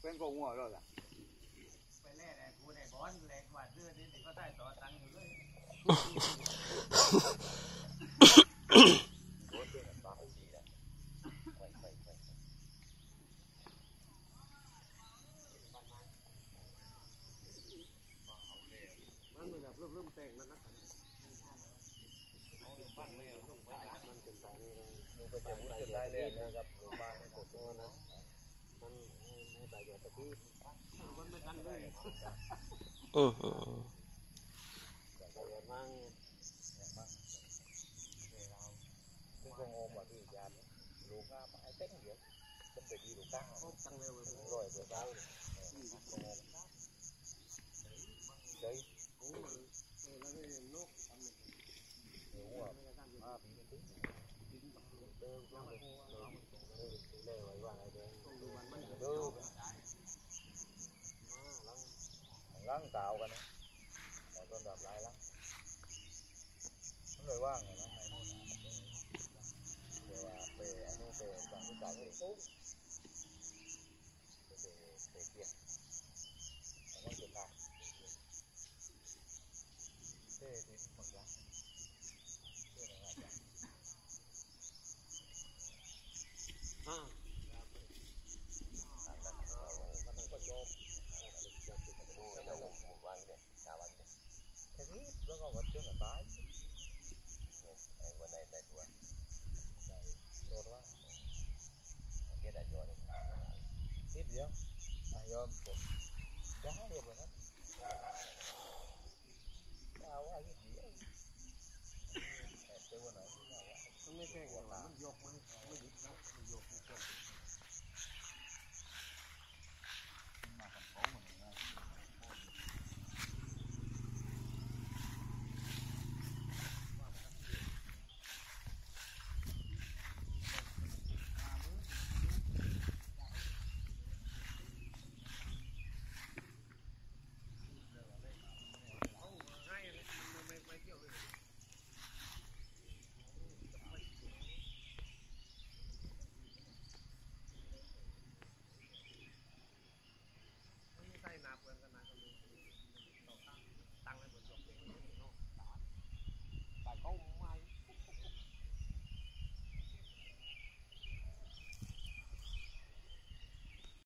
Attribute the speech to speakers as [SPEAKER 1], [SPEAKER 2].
[SPEAKER 1] เป็นกงหัว rồi à
[SPEAKER 2] ไปแล่แหละกูได้บอลแรงกว่าเสื้อนี่แต่ก็ได้ต่อตังค์อยู่เลย
[SPEAKER 3] เอ
[SPEAKER 4] อ
[SPEAKER 1] เออเอ
[SPEAKER 3] อ ล้า
[SPEAKER 1] งเก่ากันนะแต่ต้นดอกลายล้างเลยว่างเลยนะเดี๋ยวว่าเปย์อันนู้นเปย์ต่างที่ต่างเลยเปย์เปย์เกี่ยแล้วก็จุดลายเปย์ที่หมดแล้ว gue gak ngerti gue gak tau sih eh gue
[SPEAKER 3] naik naik ada jual ini sih dia dah ya benar tahu lagi dia ini saya